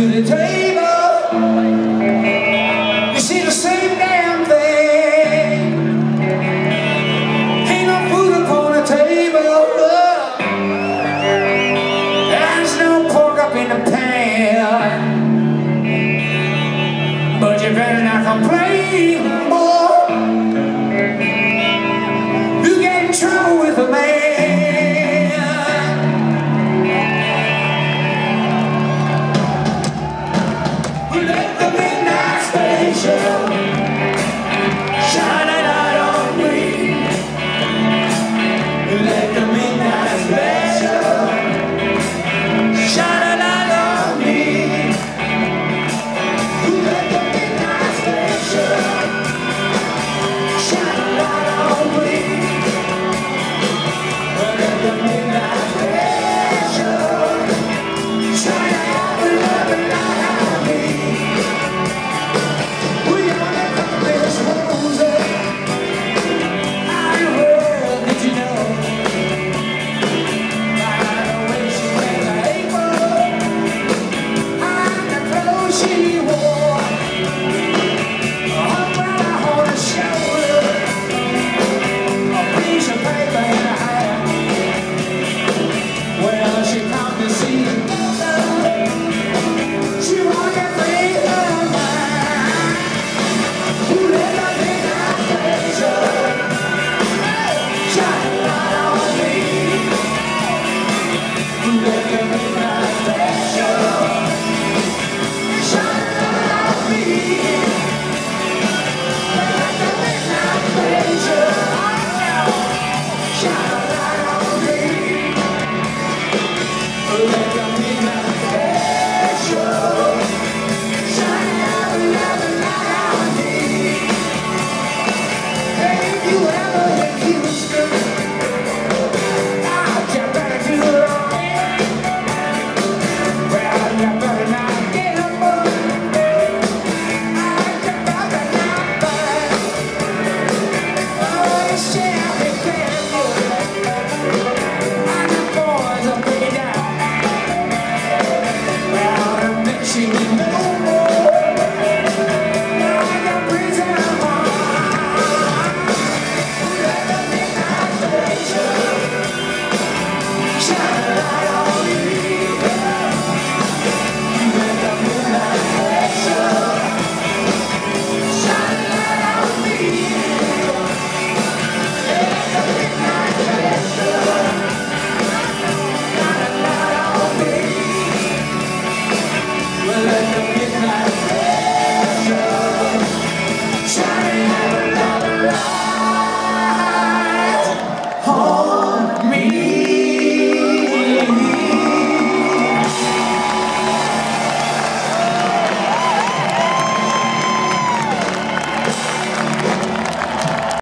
to the table. You see the same damn thing. Ain't no food upon the table. There's no pork up in the pan. But you better not complain.